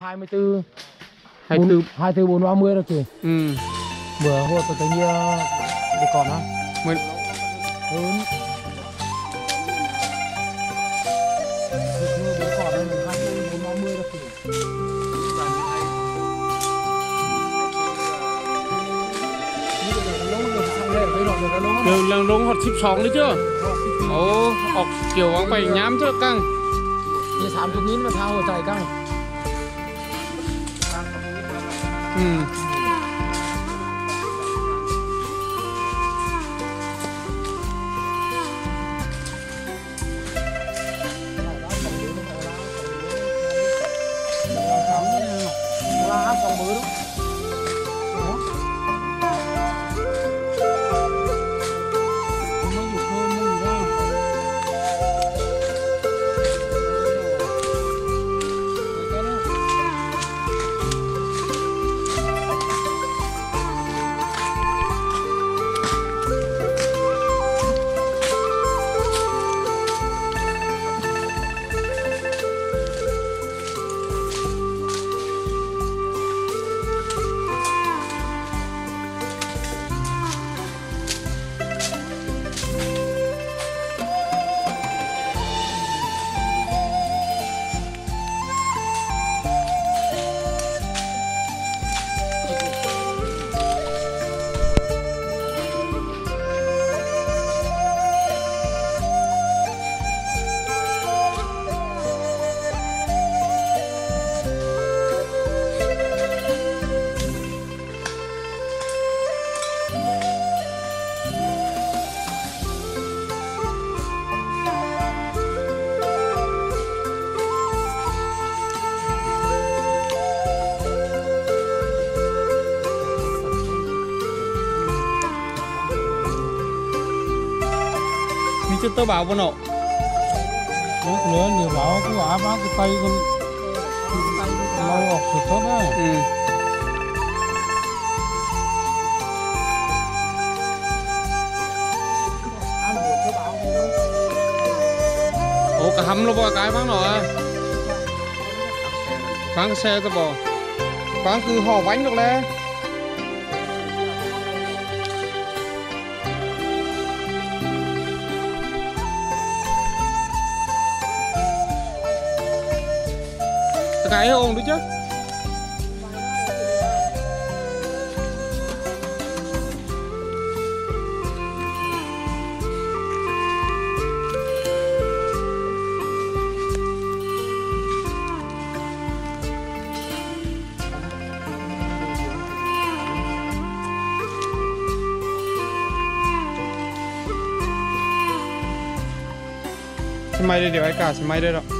24 24 24 4 30 rồi kìa. Ừ. Bữa hồi tôi thấy như để còn á. Mình bốn. Ừ, Đường lần đúng hoặc xếp sóng đấy chứ? Ồ, ọc kiểu ông phải nhám chứ căng. Như 30 nghìn mà thao hồi chạy căng? อืม là ăn phòng chứ tớ bảo vô nộ nước lớn thì bảo cứ ả bác cái tay con lâu học sụt tốt đấy. Ừ. Ủa cả hâm nó bò cái bán rồi Bán xe cái bò Bán cứ hò bánh được lên Pakai hong tu je. Semai dia dia, Eka. Semai dia tak.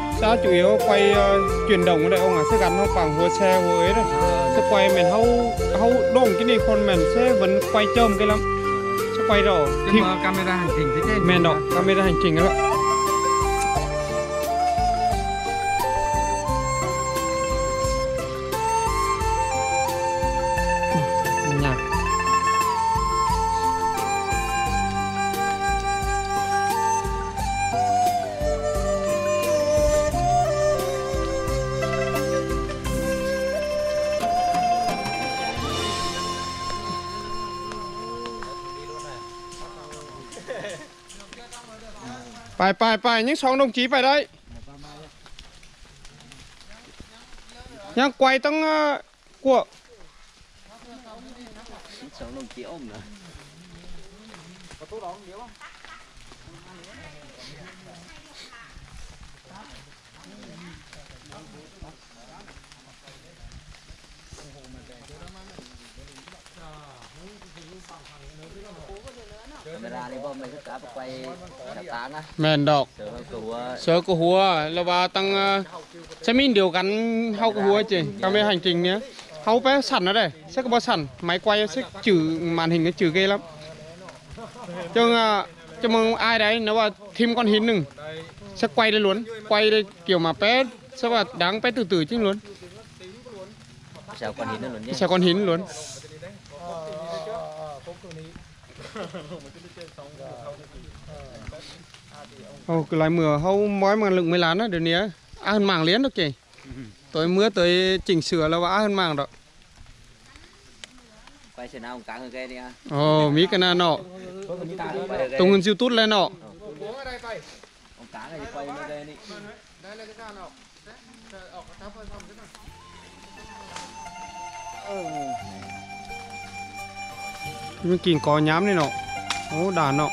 ta chủ yếu quay ờ, chuyển động ở đây ông à sẽ gắn nó bằng hồ xe hồ ấy rồi sẽ quay mình hâu hâu đồn cái này con mình sẽ vẫn quay chôm cái lắm. Sẽ quay rồi thì camera hành trình thế trên mình đó camera hành trình đó. nhạc phải phải phải những sáu đồng chí phải đấy Nhá quay tăng uh, ờ, của sáu đồng chí ôm nữa Có tốt đó không แม่นดอก sửa cầu เสือกับหัวแล้วว่าตั้งเอ่อใช้มีนเดียวกันเฮากับหัวจิการไปhành trìnhเนี้ยเฮาไปสั่นนะเด้ใช่ก็บ่สั่นไม้ไกวใช่จือมานhình nó trừ ghê lắm จังอ่ะจะมึงอายได้นะว่าทีมก้อนหินหนึ่งสักไกวได้ล้วนไกวได้เกี่ยวมาแป๊ดสักว่าดังไปตื่นๆจริงล้วน sao con hình nó luôn Ô, cái loài mưa hâu mói mà lượng mấy lán đó, điều này á hơn mảng liến được kì. Tới mưa tới chỉnh sửa là á hơn mảng đó. Quay sửa nào cá hơn cái đi ha. Ồ, mí cái nào nọ. tùng ngân siêu lên nọ. Ông Mình kìm có nhám này nọ. Ồ, đàn ạ.